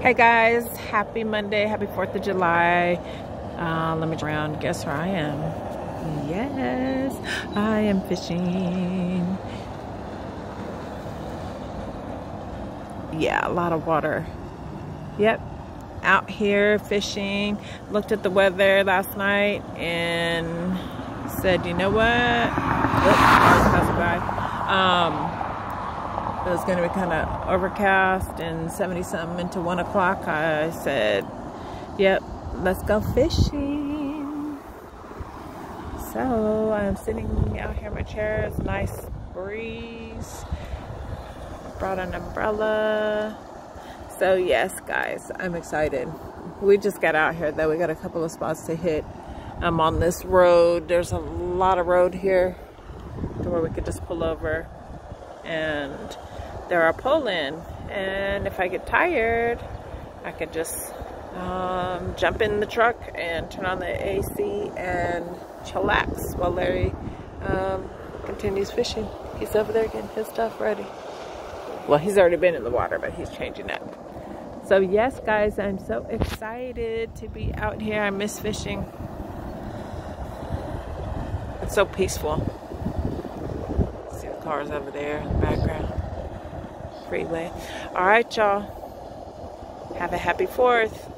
Hey guys, happy Monday, happy 4th of July. Uh, let me around, guess where I am? Yes, I am fishing. Yeah, a lot of water. Yep, out here fishing. Looked at the weather last night and said, you know what? Oops, it was going to be kind of overcast and 70 something into 1 o'clock. I said, yep, let's go fishing. So I'm sitting out here in my chair. It's a nice breeze. Brought an umbrella. So yes, guys, I'm excited. We just got out here though. We got a couple of spots to hit. I'm on this road. There's a lot of road here to where we could just pull over and there are in and if I get tired I could just um, jump in the truck and turn on the AC and chillax while Larry um, continues fishing. He's over there getting his stuff ready. Well, he's already been in the water, but he's changing up. So yes, guys, I'm so excited to be out here. I miss fishing. It's so peaceful. Cars over there in the background freeway. All right, y'all. Have a happy 4th.